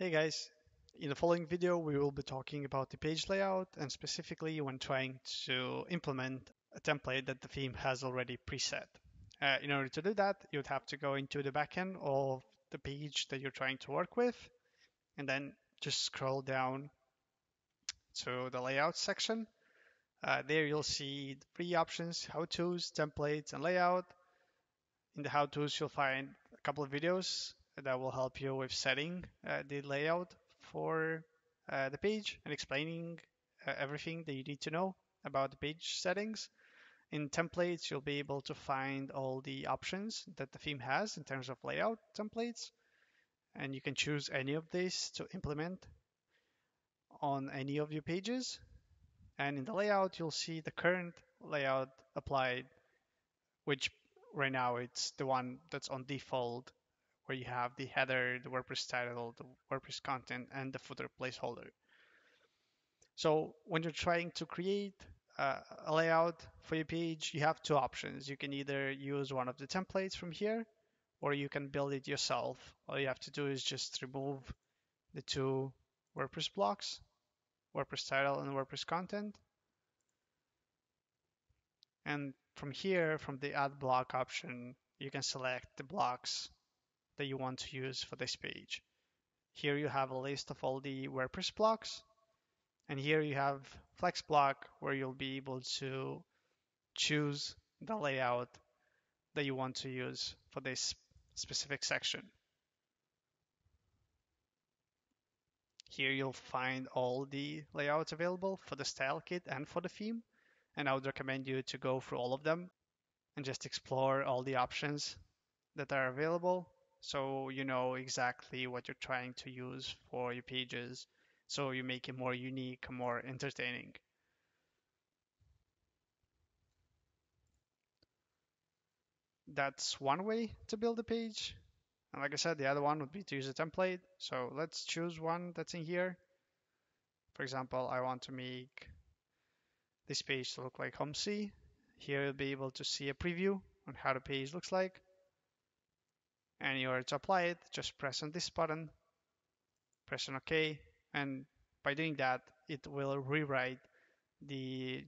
Hey guys, in the following video we will be talking about the page layout and specifically when trying to implement a template that the theme has already preset. Uh, in order to do that, you'd have to go into the backend of the page that you're trying to work with and then just scroll down to the layout section. Uh, there you'll see three options, how-tos, templates, and layout. In the how-tos, you'll find a couple of videos that will help you with setting uh, the layout for uh, the page and explaining uh, everything that you need to know about the page settings. In templates, you'll be able to find all the options that the theme has in terms of layout templates. And you can choose any of these to implement on any of your pages. And in the layout, you'll see the current layout applied, which right now it's the one that's on default where you have the header, the WordPress title, the WordPress content, and the footer placeholder. So when you're trying to create uh, a layout for your page, you have two options. You can either use one of the templates from here, or you can build it yourself. All you have to do is just remove the two WordPress blocks, WordPress title and WordPress content. And from here, from the add block option, you can select the blocks that you want to use for this page. Here you have a list of all the WordPress blocks. And here you have Flex block where you'll be able to choose the layout that you want to use for this specific section. Here you'll find all the layouts available for the style kit and for the theme. And I would recommend you to go through all of them and just explore all the options that are available so you know exactly what you're trying to use for your pages so you make it more unique more entertaining. That's one way to build a page. And like I said the other one would be to use a template. So let's choose one that's in here. For example I want to make this page to look like home C. Here you'll be able to see a preview on how the page looks like and in order to apply it, just press on this button, press on OK, and by doing that, it will rewrite the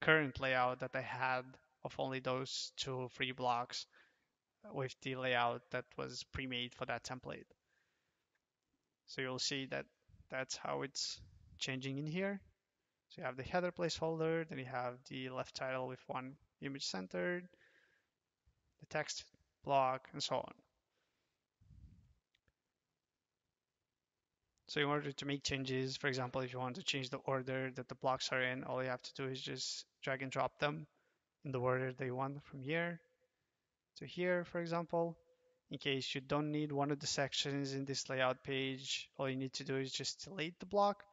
current layout that I had of only those two free blocks with the layout that was pre-made for that template. So you'll see that that's how it's changing in here. So you have the header placeholder, then you have the left title with one image centered, the text block, and so on. So in order to make changes, for example, if you want to change the order that the blocks are in, all you have to do is just drag and drop them in the order you want from here to here, for example. In case you don't need one of the sections in this layout page, all you need to do is just delete the block.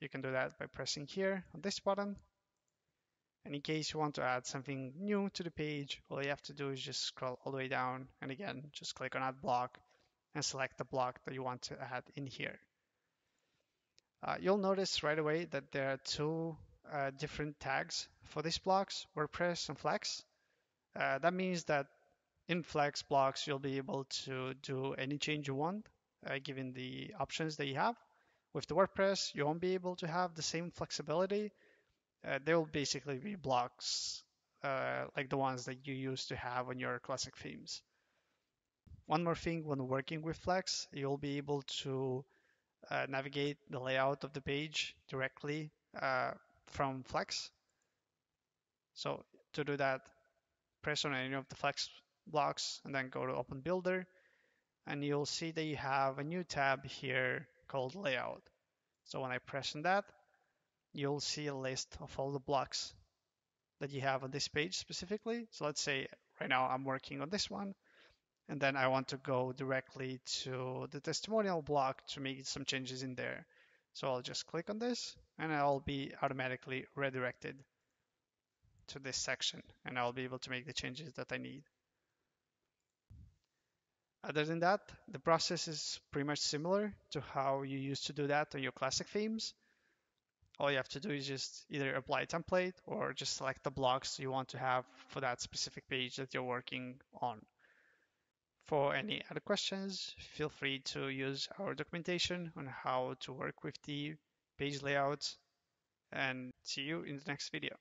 You can do that by pressing here on this button and in case you want to add something new to the page, all you have to do is just scroll all the way down and again, just click on add block and select the block that you want to add in here. Uh, you'll notice right away that there are two uh, different tags for these blocks, WordPress and Flex. Uh, that means that in Flex blocks, you'll be able to do any change you want, uh, given the options that you have. With the WordPress, you won't be able to have the same flexibility uh, they will basically be blocks uh, like the ones that you used to have on your classic themes. One more thing when working with Flex, you'll be able to uh, navigate the layout of the page directly uh, from Flex. So to do that, press on any of the Flex blocks and then go to Open Builder and you'll see that you have a new tab here called Layout. So when I press on that, you'll see a list of all the blocks that you have on this page specifically. So let's say right now I'm working on this one, and then I want to go directly to the testimonial block to make some changes in there. So I'll just click on this and I'll be automatically redirected to this section and I'll be able to make the changes that I need. Other than that, the process is pretty much similar to how you used to do that on your classic themes all you have to do is just either apply a template or just select the blocks you want to have for that specific page that you're working on. For any other questions, feel free to use our documentation on how to work with the page layout and see you in the next video.